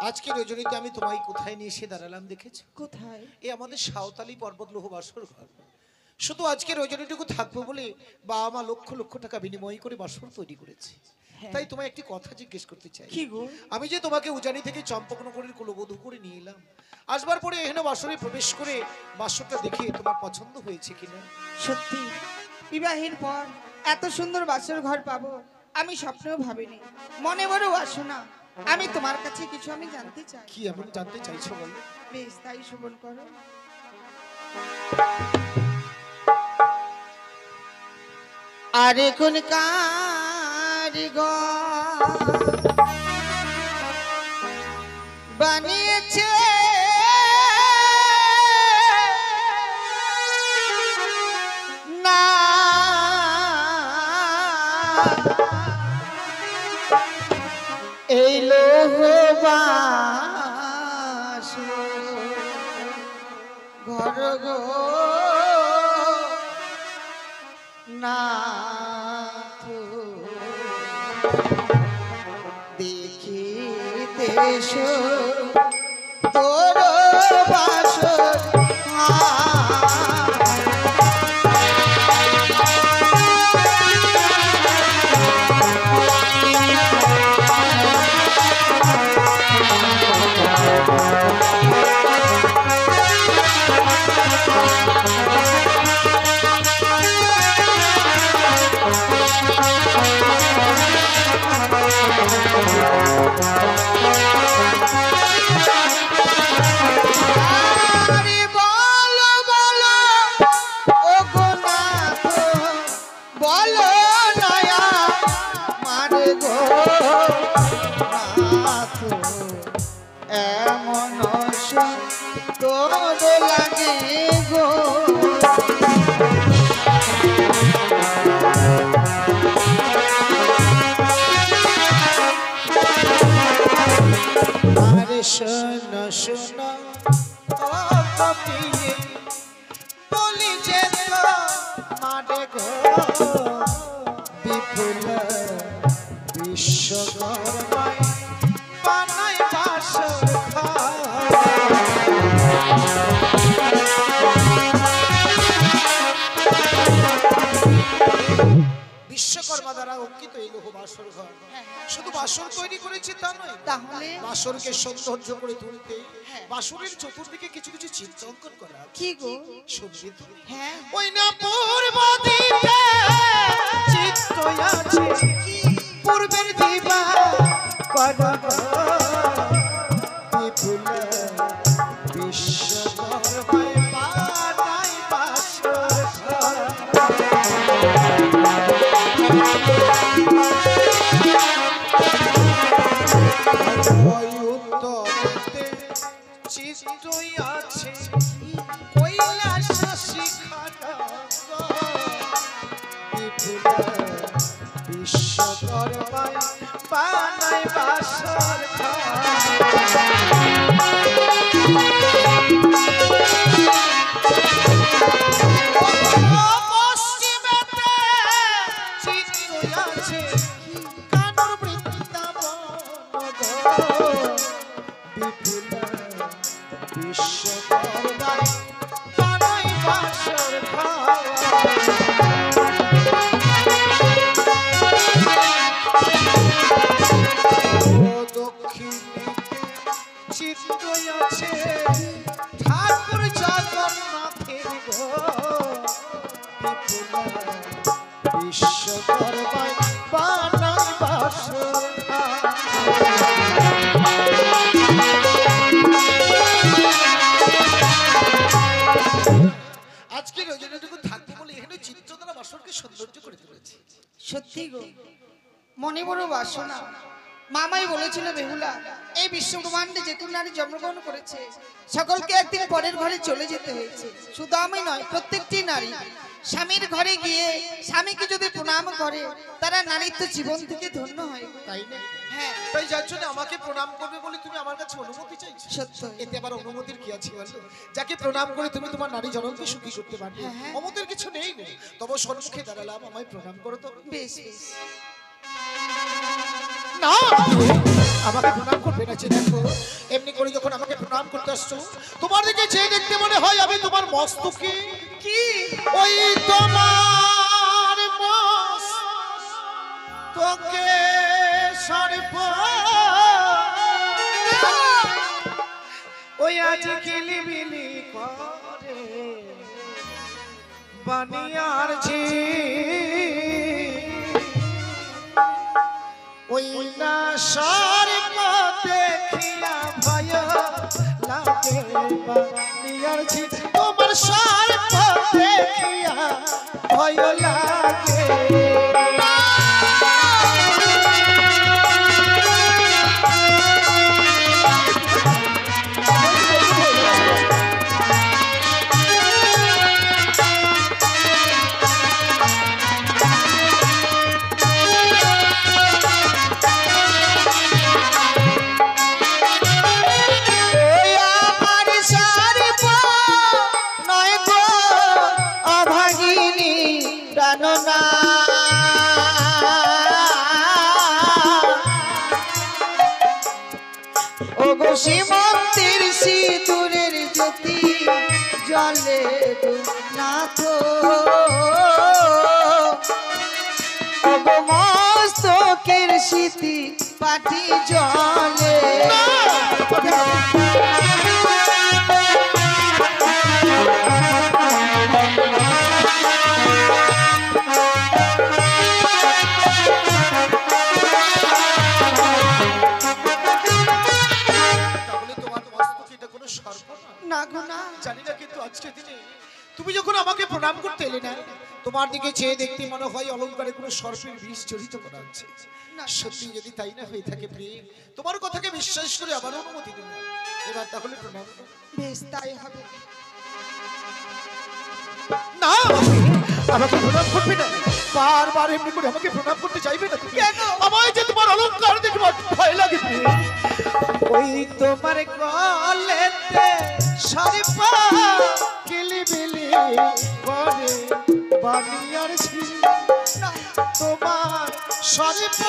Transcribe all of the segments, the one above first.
আজকে রজনীতে আমি তোমায় কোথায় নিয়ে এসে দাঁড়ালাম দেখেছ? কোথায়? এই আমাদের সাঁওতালি পর্বত লোহ বাসর ঘর। শুধু আজকে রজনীটুকু থাকব বলে বাবা মা লক্ষ লক্ষ টাকা বিনিময় করে বাসর তৈরি করেছে। হ্যাঁ। তাই তোমায় একটি কথা জিজ্ঞেস করতে চাই। কি গো? আমি যে তোমাকে উজানি থেকে চম্পকনগরের কুলবধূ করে নিয়ে এলাম আসবার পরে এখানে বাসরে প্রবেশ করে বাসরটা দেখে তোমার পছন্দ হয়েছে কিনা? সত্যি বিবাহের পর এত সুন্দর বাসর ঘর পাবো আমি স্বপ্নেও ভাবিনি। মনে বড় বাসনা আমি তোমার কাছে কিছু আমি জানতে চাই। কি এমন জানতে চাইছো বলো? বেশ তাই শ্রবণ করো। আর এখন কারিগর বানিয়েছে এসো তৈরি তা নয়। তাহলে বাসরকে সৌন্দর্য করে তুলতে বাসরের চতুর্দিকে কিছু কিছু চিত্র অঙ্কন করা। কি গো? শুনবি হ্যাঁ। ওই না পূর্ব দিকে চিত্ত আছে। পূর্বের দিবা। বিপুল এই বিশ্ব ব্রহ্মাণ্ডে যে নারী জন্মগ্রহণ করেছে, সকলকে একদিন পরের ঘরে চলে যেতে হয়েছে। শুধু আমি নয়, প্রত্যেকটি নারী স্বামীর ঘরে গিয়ে স্বামীকে যদি প্রণাম করে তারা নারীত্ব জীবন থেকে ধন্য হয়। তাই না হ্যাঁ। তাই যার জন্য আমাকে প্রণাম করবে বলে তুমি আমার কাছে অনুমতি চাইছো? সত্য। এতে আবার অনুমতির কি আছে বলো? যাকে প্রণাম করে তুমি তোমার নারী জননকে সুখী করতে পারবে। হ্যাঁ, হ্যাঁ। অমতের কিছু নেই তবে সম্মুখে দাঁড়ালাম আমায় প্রণাম করো তো। বেশ বেশ। না! আমাকে প্রণাম করবে না যে দেখো। এমনি করে যখন আমাকে প্রণাম করতে আসছো তোমার দিকে চেয়ে দেখতে মনে হয় আমি তোমার মস্তকে কি? ওই তোমার তোকে সর্ব। ওই আজ কিলিবিলি করে বানিয়ার ঝি ওই না সর্ব দেখিয়া তোমার সর্ব ভয় লাগে। জলে নাথ মস্তকের স্মৃতি পাটি জলে। আজকে দিনে তুমি যখন আমাকে প্রণাম করতে এলে না তোমার দিকে চেয়ে দেখতে মনে হয় অলঙ্কারে কোনো সর্পের বিষ জড়িত করা হচ্ছে না। সত্যি যদি তাই না হয়ে থাকে প্রিয় তোমার কথাকে বিশ্বাস করে আবার অনুমতি দিলাম এবার তাহলে প্রণাম। বেশ তাই হবে না আমাকে প্রণাম করবে না বারবার এমনি করে আমাকে প্রণাম করতে চাইবে না তুমি কেন? আমায় যে তোমার অলঙ্কার দেখে ভয় লাগে। ওই তোমার গলেতে সর্পা কিলিবিলি করে বানিয়ার তোমার সর্প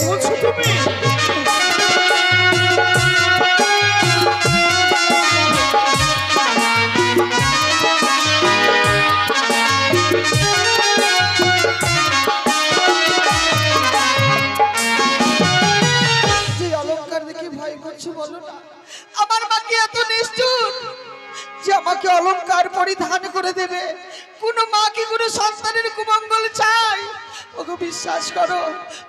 বলছো তুমি? আমার মাকে এত নিষ্ঠুর যে আমাকে অলংকার পরিধান করে দেবে। কোনো মা কি কোনো সন্তানের কুমঙ্গল চাই ওকে বিশ্বাস করো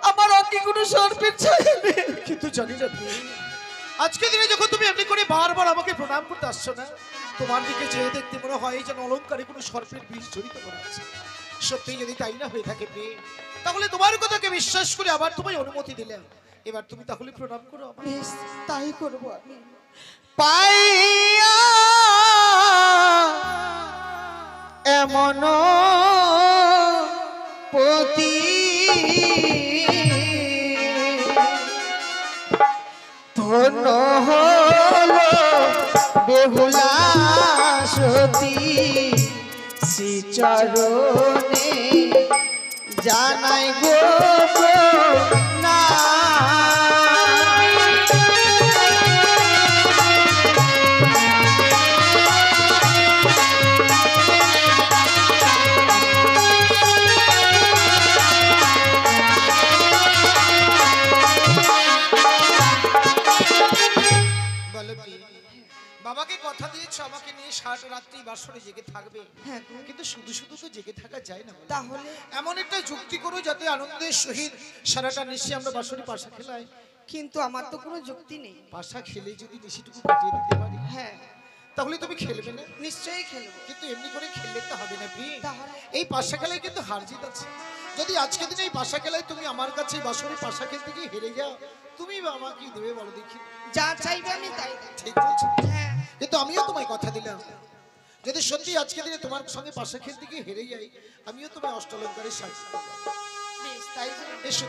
আমার অঙ্গে কোনো সর্পের ছায়া নেই। কিন্তু জানি না আজকে দিনে যখন তুমি এমনি করে বারবার আমাকে প্রণাম করতে আসছো না তোমার দিকে চেয়ে দেখতে মনে হয় যেন অলঙ্কারে কোনো সর্পের বিষ জড়িত করা আছে। সত্যি যদি তাই না হয়ে থাকে প্রিয় তাহলে তোমার কথাকে বিশ্বাস করে আবার তোমায় অনুমতি দিলাম। এবার তুমি তাহলে প্রণাম করো বেশ তাই করব আমি। পাইয়া এমন পতি ধন্য হল বেহুলা সতী শ্রীচরণে জানাই গো না আমাকে রাত্রি বাসরে জেগে থাকবে। হ্যাঁ কিন্তু শুধু শুধু তো জেগে থাকা যায় না তাহলে? এমন একটা যুক্তি করো যাতে আনন্দের সহিত সারাটা নিশি আমরা বাসরে পাশা খেলাই। কিন্তু আমার তো কোনো যুক্তি নেই। পাশা খেলে যদি নিশিটুকু কাটিয়ে দিতে পারি। হ্যাঁ। তাহলে তুমি খেলবে না? নিশ্চয়ই খেলব। কিন্তু এমনি করে খেললে তো হবে না প্রিয়। এই পাশা খেলায় কিন্তু হার জিত আছে। যদি আজকে দিনে এই পাশা খেলায় তুমি আমার কাছে বাসরে পাশা খেলতে গিয়ে হেরে যাও তুমি বা আমাকে দেবে বলো দেখি। যা চাইবে আমি তাই ঠিক বলছো। হ্যাঁ। কিন্তু আমিও তোমায় কথা দিলাম। যদি সত্যি আজকে দিনে তোমার সঙ্গে পাশা খেলতে গিয়ে হেরে যাই আমিও তোমায় অষ্টলঙ্কারের সাক্ষী। এসো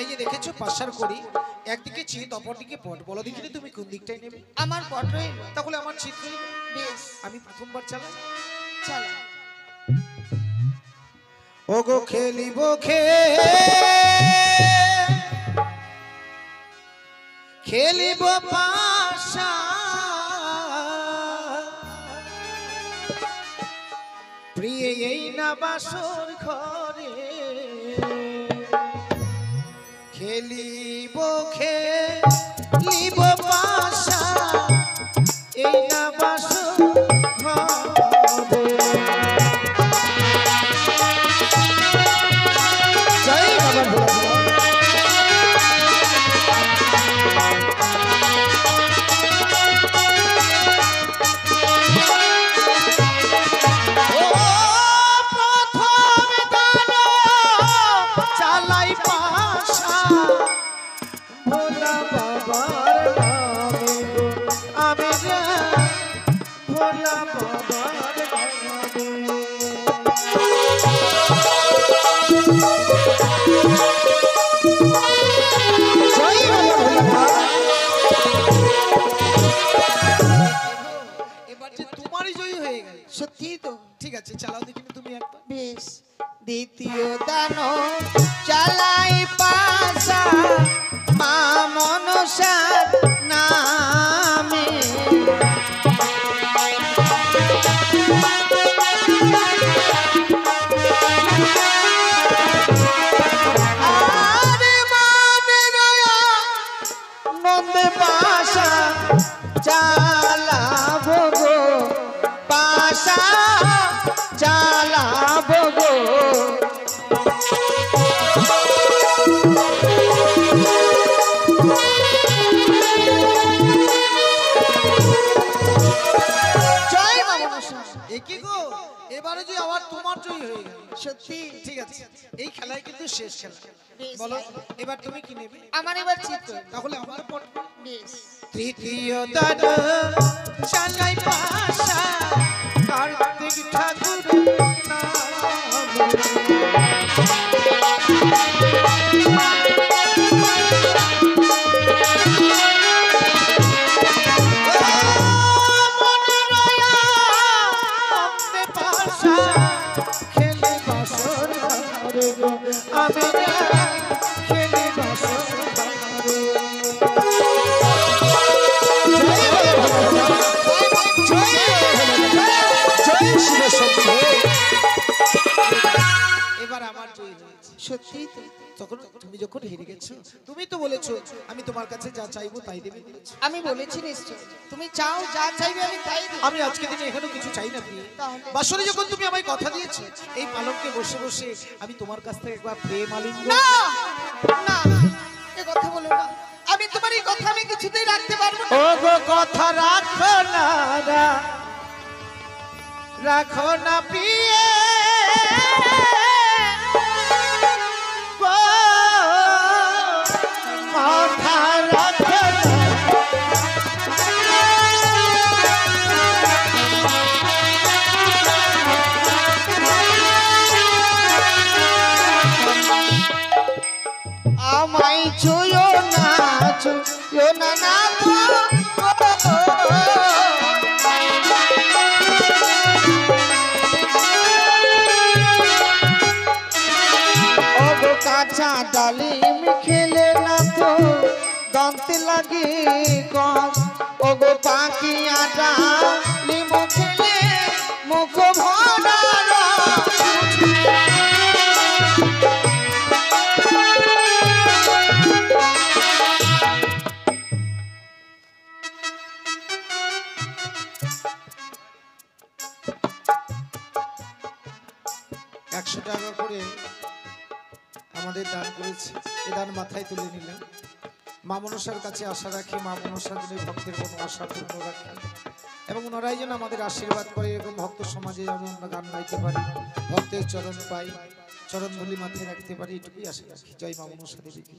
এই যে দেখেছ পাশার করি একদিকে চিত অপরদিকে পট। বলো দেখিনি তুমি কোন দিকটাই নেবে? আমার পট রইল। তাহলে আমার চিত্র বেশ। আমি প্রথমবার চালাই। চল ওগো খেলিব খে। খেলিব পাশা। প্রিয়, এই না বাসর ঘরে। খেলিব খেলিব পাশা। এই না বাসর দান নাম। আমি চাইব তাই দেবে আমি বলেছি নিশ্চয়। তুমি চাও যা চাইবে আমি তাই দেব। আমি আজকে দিনে এখানেও কিছু চাই না প্রিয়? বাসরে যখন তুমি আমায় কথা দিয়েছ এই পালককে বসে বসে আমি তোমার কাছ থেকে একবার প্রেম আলিঙ্গন না! না! এ কথা বলো না। আমি তোমার এই কথা আমি কিছুতেই রাখতে পারব না। ও গো কথা রাখো না। রাখো না প্রিয়। ডালিম খেলে না তো দন্তে লাগে কস ওগো পাখি আটা লিমো খেলে মুখ মা মনসার কাছে আশা রাখি, মা জন্য ভক্তের কোনো আশা পূর্ণ রাখি এবং ওনারাই যেন আমাদের আশীর্বাদ করে, এরকম ভক্ত সমাজে যেন আমরা গান গাইতে পারি, ভক্তের চরণ পাই চরণ ধুলি মাথায় রাখতে পারি, এটুকুই আশা রাখি। জয় মা মনসা দেবীকে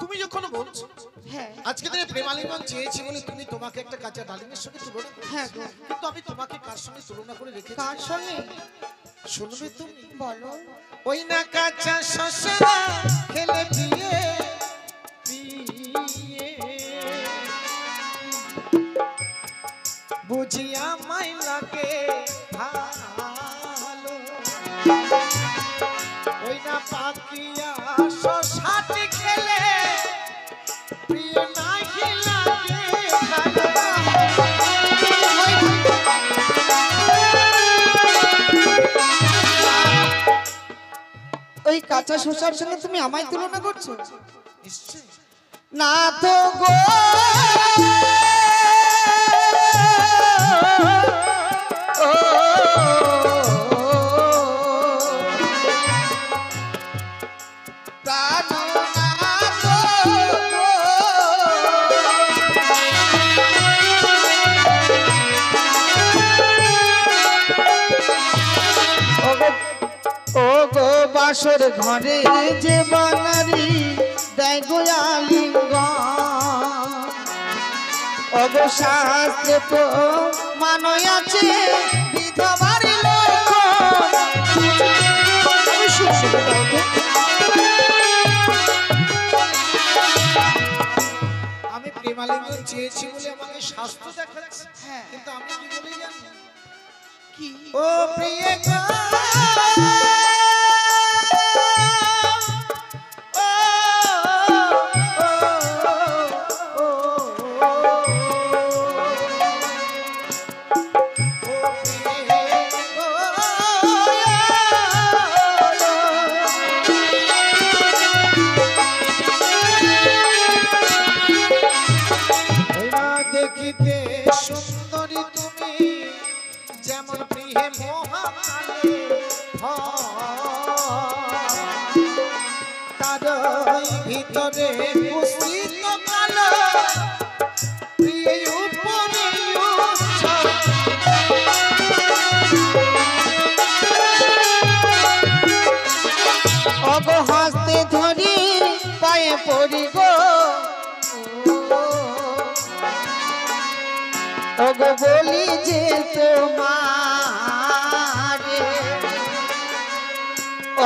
তুমি যখন বলছো হ্যাঁ। আজকে দিনে প্রেমালিঙ্গন চেয়েছি বলে তুমি তোমাকে একটা কাঁচা ডালিমের সঙ্গে তুলনা করেছ। হ্যাঁ গো। কিন্তু আমি তোমাকে কার সঙ্গে তুলনা করে রেখেছি? কার সঙ্গে? শুনবে তুমি? বলো। ওই না কাঁচা শশা খেলে পিয়ে পিয়ে। বুঝি আমায় লাগে ভালো। ওই না পাকিয়া কাঁচা শোষার সঙ্গে তুমি আমায় তুলনা করছ? না তো গো। প্রাণনাথ ও বাসর ঘরে যে বানারি, দেয় গোয়ালিঙ্গ অগো তো মানয় আছে, বিধবার আমি চেয়েছি বলে আমাকে স্বাস্থ্য। কিন্তু আমি কি জানি? ও প্রিয় পড়ি গো। অগো বলি যে তোমারে।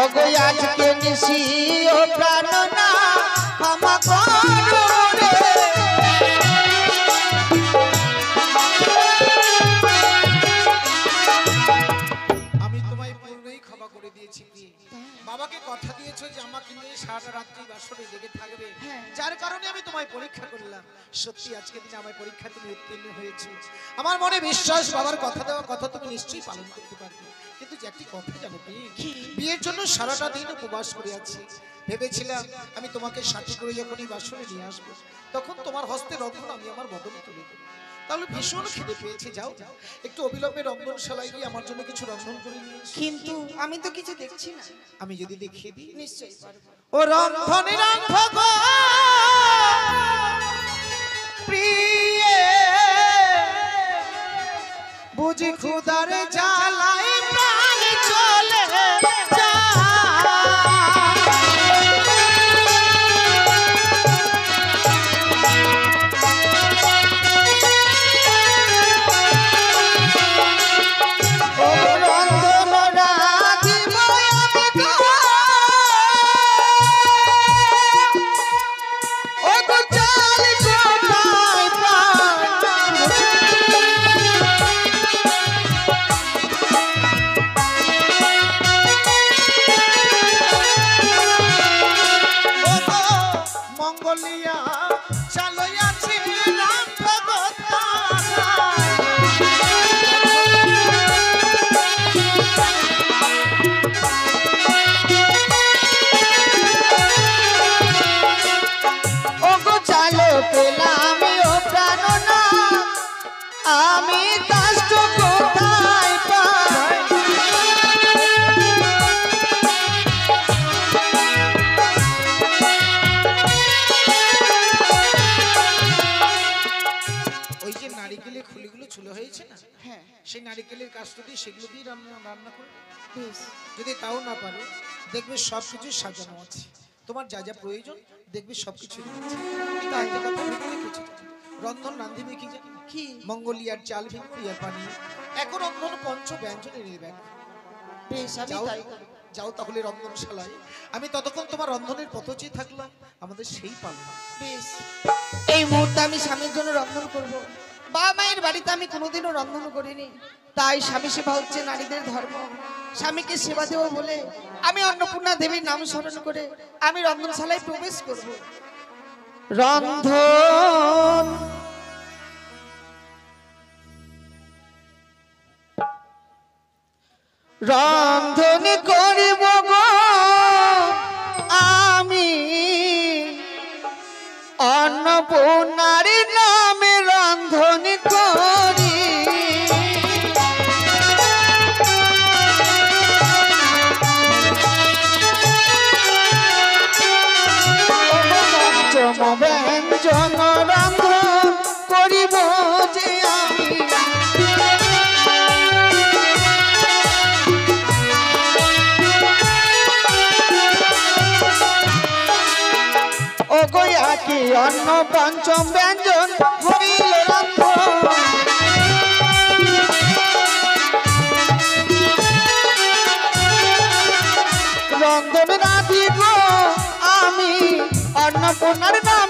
অগো আজকে নিশি ও প্রাণ না ক্ষমা করো রে। বাবাকে কথা দিয়েছ যে আমাকে নিয়ে সারা রাত্রি বাসরে জেগে থাকবে। হ্যাঁ। যার কারণে আমি তোমায় পরীক্ষা করলাম। সত্যি আজকে দিনে আমার পরীক্ষা তুমি উত্তীর্ণ হয়েছে। আমার মনে বিশ্বাস বাবার কথা দেওয়া কথা তুমি নিশ্চয়ই পালন করতে পারবে। কিন্তু যে একটি কথা জানো কি? বিয়ের জন্য সারাটা দিন উপবাস করে আছি ভেবেছিলাম আমি তোমাকে সাথে করে যখনই বাসরে নিয়ে আসব তখন তোমার হস্তে রন্ধন আমি আমার বদলে তুলে দেবো। তাহলে ভীষণ খিদে পেয়েছে যাও। একটু অবিলম্বে সেলাই গিয়ে আমার জন্য কিছু রন্ধন করে নিয়ে কিন্তু আমি তো কিছু দেখছি না। আমি যদি দেখিয়ে দিই। নিশ্চয়ই ও রন্ধনে রন্ধ গো। প্রিয়ে বুঝি খুদার জ্বালায় কাজটা দিয়ে সেগুলো দিয়ে রান্না রান্না বেশ যদি তাও না পারো দেখবে সব কিছু সাজানো আছে। তোমার যা যা প্রয়োজন দেখবে সব কিছু রন্ধন রান্ধিবে কি কি মঙ্গলিয়ার চাল ভিক্রিয়ার পানি এখন রন্ধন পঞ্চ ব্যঞ্জনে নেবেন বেশ যাও যাও তাহলে রন্ধনশালায়। আমি ততক্ষণ তোমার রন্ধনের পথচে থাকলাম আমাদের সেই পাল্লা বেশ। এই মুহূর্তে আমি স্বামীর জন্য রন্ধন করব। বাবা মায়ের বাড়িতে আমি কোনোদিনও রন্ধন করিনি। তাই স্বামী সেবা হচ্ছে নারীদের ধর্ম। স্বামীকে সেবা দেব বলে আমি অন্নপূর্ণা দেবীর নাম স্মরণ করে আমি রন্ধনশালায় প্রবেশ করব। রন্ধন। রন্ধন করিব অন্ন পঞ্চম ব্যঞ্জন হইল রন্ধন রাধিব আমি অন্নপূর্ণার নামে